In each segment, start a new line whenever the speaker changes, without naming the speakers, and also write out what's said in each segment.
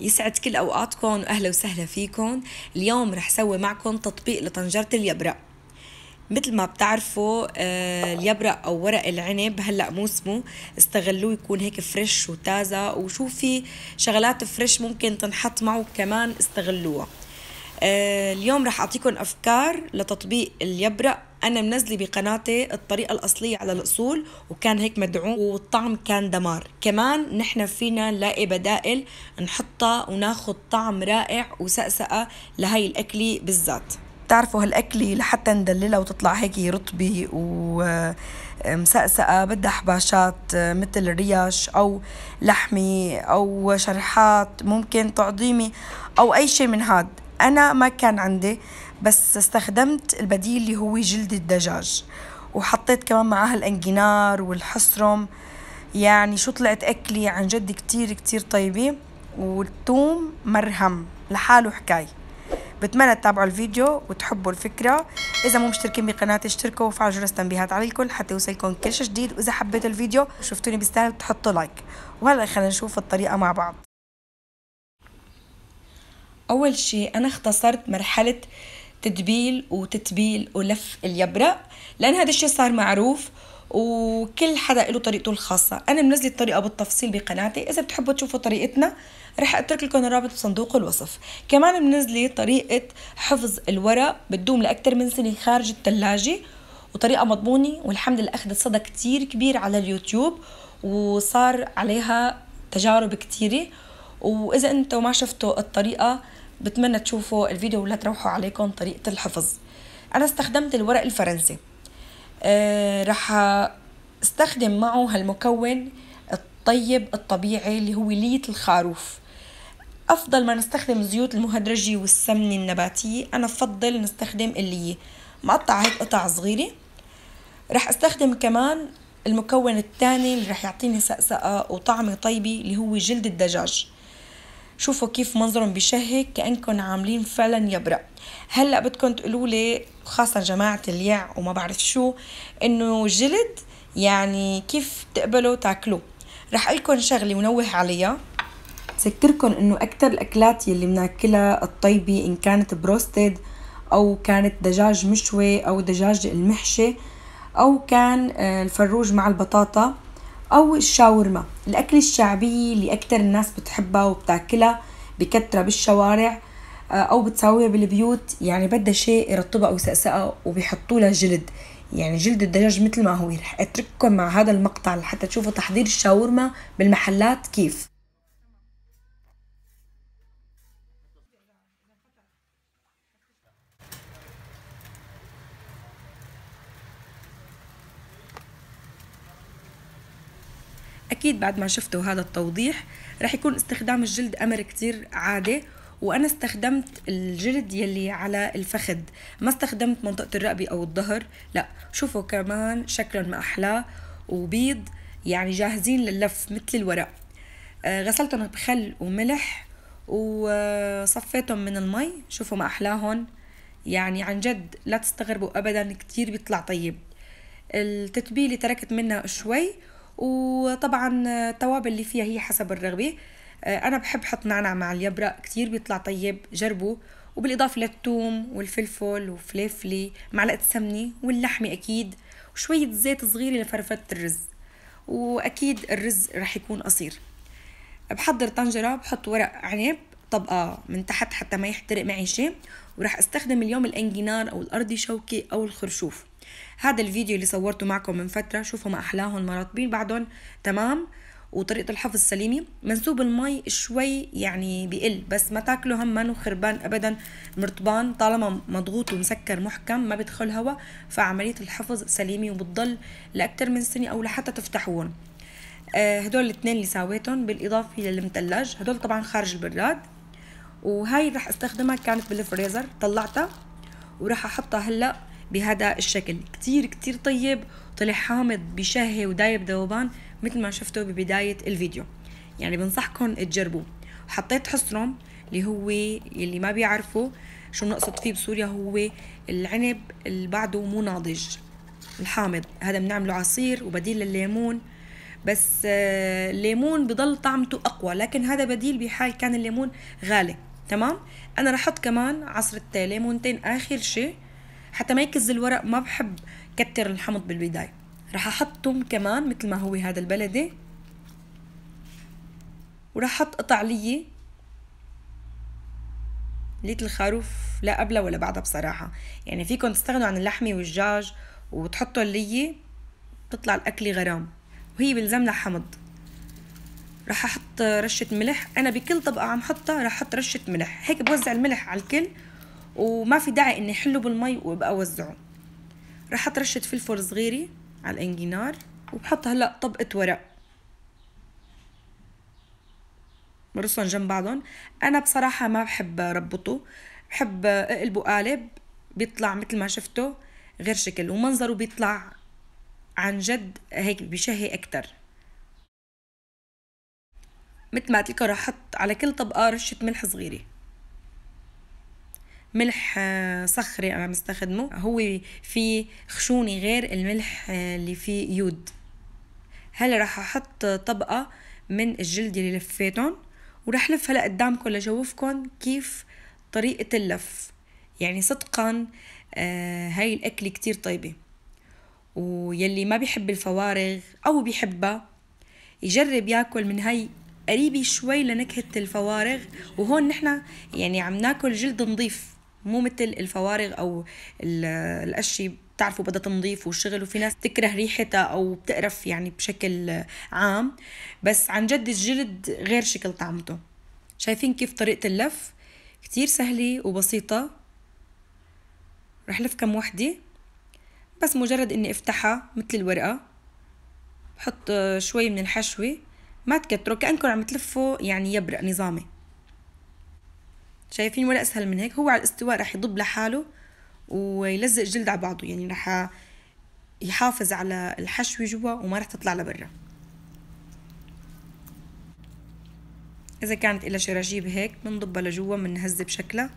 يسعد كل أوقاتكم واهلا وسهلا فيكم. اليوم رح سوي معكم تطبيق لطنجرة اليبرق مثل ما بتعرفوا آه، اليبرق أو ورق العنب هلأ موسمه استغلوه يكون هيك فريش وتازة. وشو في شغلات فريش ممكن تنحط معه كمان استغلوها. اليوم رح أعطيكم أفكار لتطبيق اليبرق أنا منزلة بقناتي الطريقة الأصلية على الأصول وكان هيك مدعوم والطعم كان دمار. كمان نحن فينا نلاقي بدائل نحطها وناخذ طعم رائع وسقسقه لهي الأكلة بالذات. بتعرفوا هالأكلة لحتى ندللها وتطلع هيك رطبة و مسقسقة بدها حباشات مثل ريش أو لحمة أو شرحات ممكن تعظيمي أو أي شيء من هاد. أنا ما كان عندي بس استخدمت البديل اللي هو جلد الدجاج وحطيت كمان معاها الانجنار والحصرم. يعني شو طلعت أكلي عن جد كتير كتير طيبة والثوم مرهم لحاله حكاية. بتمنى تتابعوا الفيديو وتحبوا الفكرة. إذا مو مشتركين بقناتي اشتركوا وفعلوا جرس التنبيهات على الكل حتى يوصلكم كل شيء جديد. وإذا حبيتوا الفيديو وشفتوني بيستاهل تحطوا لايك وهلا خلينا نشوف الطريقة مع بعض. أول شيء أنا اختصرت مرحلة تدبيل وتتبيل ولف اليبرق لأن هذا الشيء صار معروف وكل حدا له طريقته الخاصة. أنا منزلة الطريقة بالتفصيل بقناتي إذا بتحبوا تشوفوا طريقتنا رح أترك لكم الرابط بصندوق الوصف. كمان منزلة طريقة حفظ الورق بتدوم لأكثر من سنة خارج الثلاجة وطريقة مضمونة والحمد لله أخذت صدى كتير كبير على اليوتيوب وصار عليها تجارب كتيرة. وإذا أنتوا ما شفتوا الطريقة بتمنى تشوفوا الفيديو ولا تروحوا عليكم طريقة الحفظ. أنا استخدمت الورق الفرنسي. آه رح استخدم معه هالمكون الطيب الطبيعي اللي هو لية الخروف. أفضل ما نستخدم الزيوت المهدرجة والسمنة النباتية أنا بفضل نستخدم اللي مقطع هيك قطع صغيرة. رح استخدم كمان المكون الثاني اللي رح يعطيني سقسقة وطعمة طيبة اللي هو جلد الدجاج. شوفوا كيف منظرهم بشهك كأنكم عاملين فعلا يبرق هلأ بدكم تقولوا لي خاصة جماعة اليع وما بعرف شو إنه جلد يعني كيف تقبلوا تاكلوه. رح لكم شغلة منوه عليها. ذكركم إنه أكثر الأكلات يلي بناكلها الطيبة إن كانت بروستد أو كانت دجاج مشوي أو دجاج المحشي أو كان آه، الفروج مع البطاطا. أو الشاورما. الأكل الشعبية اللي أكتر الناس بتحبها وبتاكلها بكترة بالشوارع آه، أو بتساويها بالبيوت يعني بدها شيء يرطبها أو يسقسقها وبيحطوا لها جلد يعني جلد الدجاج مثل ما هو رح أترككم مع هذا المقطع لحتى تشوفوا تحضير الشاورما بالمحلات كيف. أكيد بعد ما شفتوا هذا التوضيح رح يكون استخدام الجلد أمر كتير عادي وأنا استخدمت الجلد يلي على الفخذ. ما استخدمت منطقة الرقبة أو الظهر لا شوفوا كمان شكلهم ما أحلاه وبيض يعني جاهزين لللف مثل الورق. آه، غسلتهم بخل وملح وصفيتهم من المي شوفوا ما أحلاهم. يعني عن جد لا تستغربوا أبدا كتير بيطلع طيب. التتبيلة تركت منها شوي وطبعا التوابل اللي فيها هي حسب الرغبة. آه، أنا بحب حط نعناع مع اليبرق كتير بيطلع طيب جربوا وبالإضافة للثوم والفلفل وفليفلي معلقة سمنة واللحمة أكيد وشوية زيت صغيرة لفرفتة الرز. وأكيد الرز رح يكون قصير. بحضر طنجرة بحط ورق عنب طبقة من تحت حتى ما يحترق معي شيء وراح أستخدم اليوم الانجنار أو الأرضي شوكي أو الخرشوف. هذا الفيديو اللي صورته معكم من فترة شوفوا ما أحلاهم مرطبين بعدهم تمام. وطريقة الحفظ سليمة منسوب المي شوي يعني بقل بس ما تاكلوا هم منه خربان أبدا مرطبان طالما مضغوط ومسكر محكم ما بدخل هواء فعملية الحفظ سليمة وبتضل لأكثر من سنة أو لحتى تفتحوهم. آه هدول الاثنين اللي ساويتهم بالإضافة للمثلج هدول طبعا خارج البراد. وهاي رح أستخدمها كانت بالفريزر طلعتها وراح أحطها هلأ بهذا الشكل. كتير كتير طيب طلع حامض بشهي ودايب ذوبان مثل ما شفتوا ببداية الفيديو. يعني بنصحكم تجربوه. حطيت حصرم اللي هو اللي ما بيعرفوا شو نقصد فيه بسوريا هو العنب اللي بعده مو ناضج الحامض. هذا بنعمله عصير وبديل للليمون. بس آه، الليمون بضل طعمته أقوى لكن هذا بديل بحال كان الليمون غالي. تمام؟ أنا رح أحط كمان عصرة ليمونتين آخر شي. حتى ما يكز الورق ما بحب كتر الحمض بالبداية. رح أحطهم كمان مثل ما هو هذا البلدي وراح أحط قطع لي ليت الخروف لا قبلها ولا بعدها بصراحة. يعني فيكم تستغنوا عن اللحمة والدجاج وتحطوا اللي بتطلع الأكلة غرام. وهي بلزمنا حمض. راح أحط رشة ملح. أنا بكل طبقة عم حطها راح أحط رشة ملح. هيك بوزع الملح على الكل وما في داعي إني أحله بالمي وأبقى أوزعه. راح أحط رشة فلفل صغيرة على الإنجينار وبحط هلأ طبقة ورق. برصهم جنب بعضهم. أنا بصراحة ما بحب ربطه. بحب أقلبه قالب بيطلع مثل ما شفته غير شكل ومنظره بيطلع عن جد هيك بشهي أكتر. مثل ما قلت لكم رح أحط على كل طبقة رشة ملح صغيرة. ملح آه، صخري أنا مستخدمه هو في خشوني غير الملح آه، اللي فيه يود. هلا رح أحط طبقة من الجلد اللي لفيتهم ورح لف هلا قدامكم لجوفكم كيف طريقة اللف. يعني صدقا آه هاي الأكلة كتير طيبة. ويلي ما بيحب الفوارغ أو بيحبها يجرب ياكل من هاي قريبة شوي لنكهة الفوارغ. وهون نحنا يعني عم ناكل جلد نظيف. مو مثل الفوارغ أو الاشي بتعرفوا بدها تنظيف وشغل وفي ناس تكره ريحتها أو بتقرف يعني بشكل عام. بس عن جد الجلد غير شكل طعمته. شايفين كيف طريقة اللف؟ كتير سهلة وبسيطة. رح لف كم وحدة. بس مجرد إني أفتحها مثل الورقة. بحط شوي من الحشوة. ما تكتروا كأنكم عم تلفوا يعني يبرق نظامي. شايفين ولا أسهل من هيك هو على الاستواء رح يضب لحاله ويلزق الجلد على بعضه يعني رح يحافظ على الحشوة جوا وما رح تطلع لبرا. إذا كانت إلها شراجيب هيك بنضبها لجوا بنهذب شكلها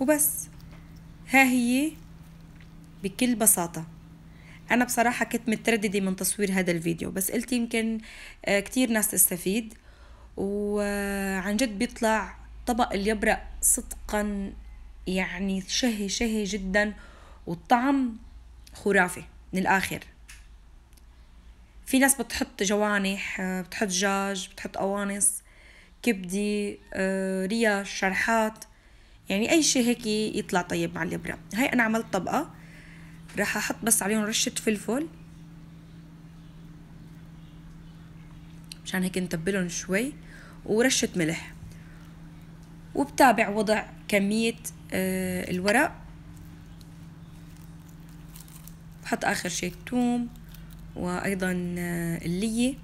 وبس. ها هي بكل بساطة. أنا بصراحة كنت مترددة من تصوير هذا الفيديو بس قلت يمكن آه، كتير ناس تستفيد. وعن جد بيطلع طبق اليبرق صدقا يعني شهي شهي جدا والطعم خرافي من الآخر. في ناس بتحط جوانح بتحط دجاج بتحط قوانص كبدة آه، ريش شرحات يعني أي شيء هيك يطلع طيب مع اليبرق هاي أنا عملت طبقة راح أحط بس عليهم رشة فلفل. مشان هيك نتبلهم شوي ورشة ملح. وبتابع وضع كمية آه، الورق. بحط آخر شي الثوم وأيضا آه، اللية.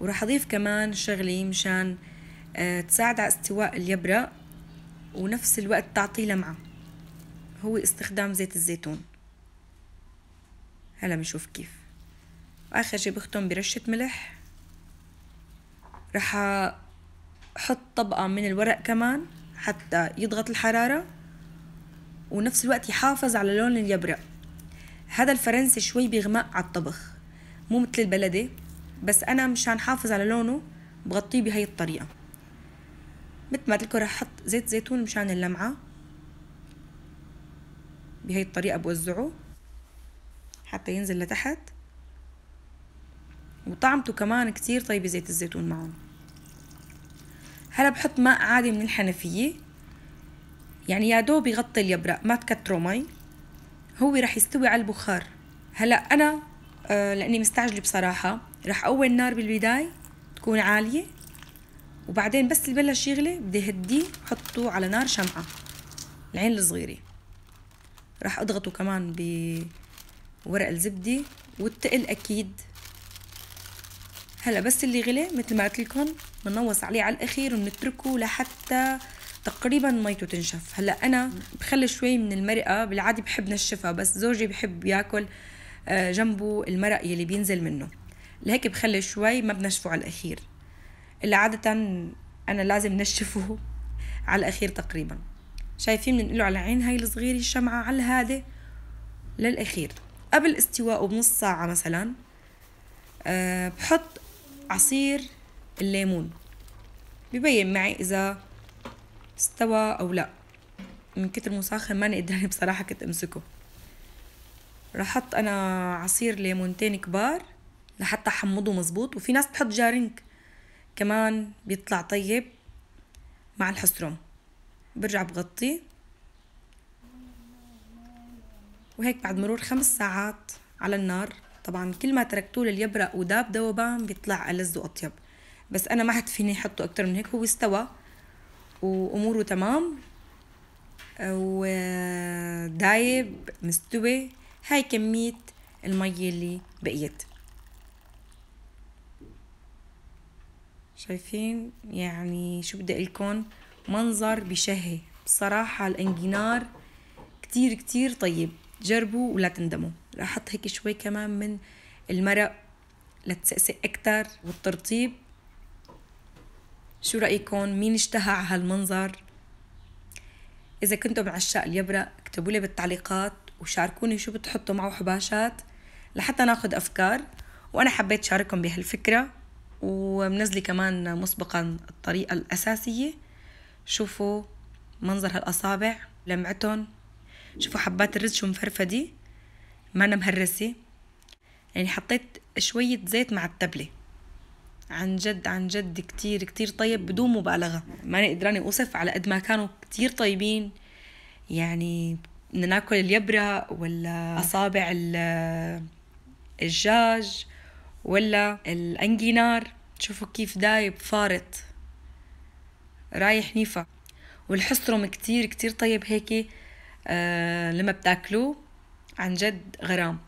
وراح أضيف كمان شغلة مشان آه، تساعد على استواء اليبرق ونفس الوقت تعطيه لمعة. هو استخدام زيت الزيتون. هلا بنشوف كيف. واخر شي بختم برشة ملح. رح أحط طبقة من الورق كمان حتى يضغط الحرارة ونفس الوقت يحافظ على لون اليبرق هذا الفرنسي شوي بيغمق على الطبخ مو مثل البلدي بس أنا مشان حافظ على لونه بغطيه بهي الطريقة. مثل ما قلت رح أحط زيت زيتون مشان اللمعة. بهي الطريقة بوزعه حتى ينزل لتحت. وطعمته كمان كتير طيبة زيت الزيتون معهم هلا بحط ماء عادي من الحنفية. يعني يا دوب يغطي اليبرق ما تكتروا مي. هو رح يستوي على البخار. هلا أنا آه لأني مستعجلة بصراحة رح اول النار بالبداية تكون عالية وبعدين بس يبلش يغلي بدي هديه حطه على نار شمعة العين الصغيرة. راح أضغطه كمان بورق الزبدة والتقل أكيد. هلا بس اللي غلي مثل ما قلت لكم بنوص عليه على الأخير وبنتركه لحتى تقريبا ميته تنشف. هلأ أنا بخلي شوي من المرقة بالعادة بحب نشفها بس زوجي بحب ياكل آه، جنبه المرق يلي بينزل منه. لهيك بخلي شوي ما بنشفه على الأخير. الا عادة أنا لازم نشفه على الأخير تقريبا. شايفين بنقله على عين هاي الصغيرة الشمعة على الهادي للأخير. قبل استوائه بنص ساعة مثلا أه بحط عصير الليمون. ببين معي إذا استوى أو لا. من كتر مساخن ماني قدراني بصراحة كنت أمسكه. رح أحط أنا عصير ليمونتين كبار لحتى حمضه مزبوط وفي ناس بتحط جارينك. كمان بيطلع طيب مع الحسرم برجع بغطيه وهيك بعد مرور خمس ساعات على النار. طبعا كل ما تركتوه لليبرق وداب ذوبان بيطلع ألذ وأطيب. بس أنا ما حد فيني أحطه أكتر من هيك هو استوى وأموره تمام. ودايب مستوي هاي كمية المية اللي بقيت. شايفين؟ يعني شو بدي اقولكم منظر بشهي. بصراحة الانجينار كتير كتير طيب. جربوا ولا تندموا. رح أحط هيك شوي كمان من المرق لتسقسق أكتر والترطيب. شو رأيكم؟ مين اشتهى على هالمنظر؟ إذا كنتم عشاق اليبرق اكتبوا لي بالتعليقات وشاركوني شو بتحطوا معه حباشات لحتى ناخد أفكار. وأنا حبيت شارككم بهالفكرة ومنزلي كمان مسبقا الطريقة الأساسية. شوفوا منظر هالأصابع لمعتهم. شوفوا حبات الرز شو مفرفدة. ما أنا مهرسة. يعني حطيت شوية زيت مع التبلة. عن جد عن جد كتير كتير طيب بدون مبالغة. ماني قدراني أوصف على قد ما كانوا كتير طيبين. يعني بدنا ناكل اليبرة ولا أصابع الدجاج ولا الأنجينار. شوفوا كيف دايب فارط. رايح نيفا. والحصرم كتير كتير طيب هيك آه لما بتاكلوه عن جد غرام.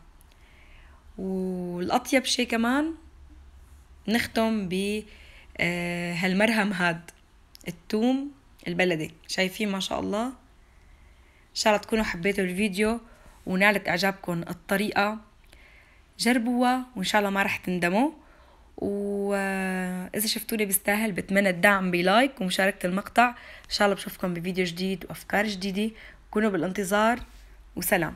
والأطيب شي كمان نختم ب آه هالمرهم هاد التوم البلدي. شايفين ما شاء الله؟ إن شاء الله تكونوا حبيتوا الفيديو ونالت إعجابكم الطريقة. جربوها وإن شاء الله ما رح تندموا. واذا شفتوني بيستاهل بتمنى الدعم بلايك ومشاركة المقطع. إن شاء الله بشوفكم بفيديو جديد وأفكار جديدة. كونوا بالانتظار وسلام.